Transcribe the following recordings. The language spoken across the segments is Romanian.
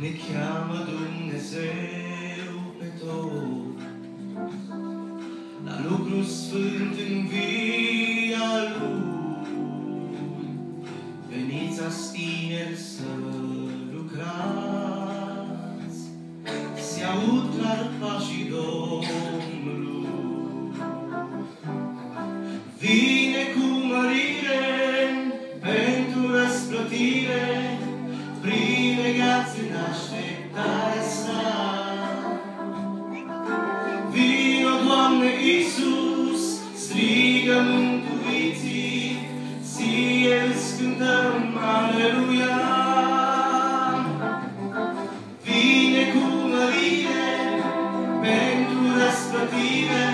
ne cheamă Dumnezeu pe tot. La lucru sfânt în via Lui, veniți azi tineri să lucrați, se aud clar pașii Domnului. Vine cu mărire așteptarea sa. Vino, Doamne Iisus, strigă mântuiții, ție îți cântăm, aleluia. Vine cu mărire pentru răsplătire,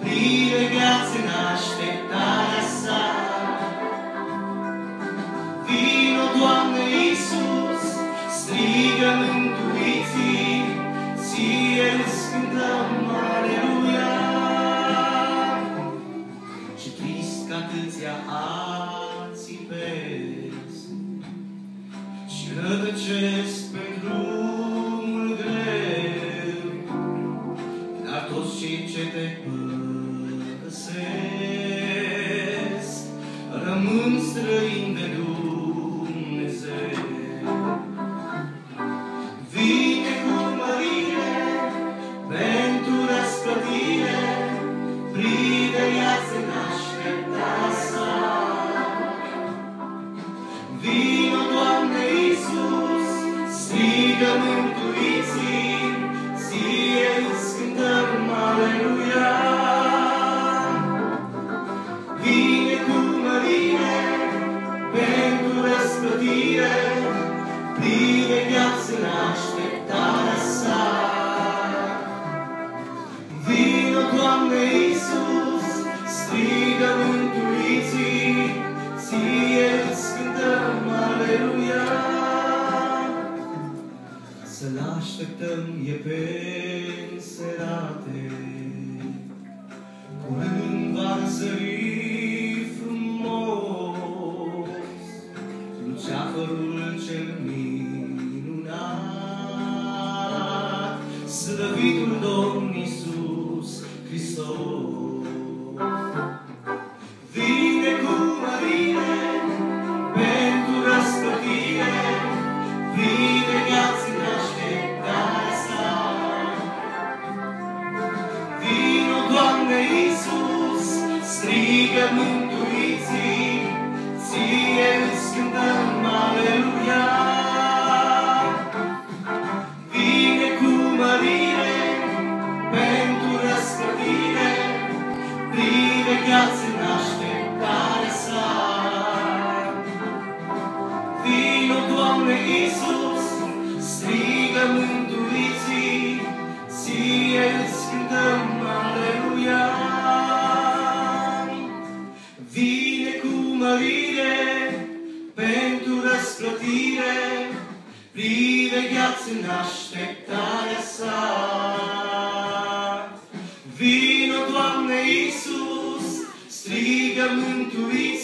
privegheați în așteptarea sa. Vino, Doamne Iisus, strigă mântuiții, că atâția alții pesc și rătăcesc pe drumul greu, dar toți cei ce te părăsesc rămân străini de Dumnezeu. Strigă mântuiții, ție îți cântăm, aleluia. Vine cu mărire pentru răsplătire, privegheați în așteptarea Să-L așteptăm e pe înserate, curând va zări frumos luceafărul cel minunat, strigă mântuiții, ție îți cântăm, aleluia. Vine cu mărire pentru răsplătire, privegheați în așteptarea sa. Vino, Doamne Iisus, strigă mântuiții, ție îți cântăm, pentru răsplătire, privegheați în așteptarea sa. Vino, Doamne Iisus, strigă mântuiții,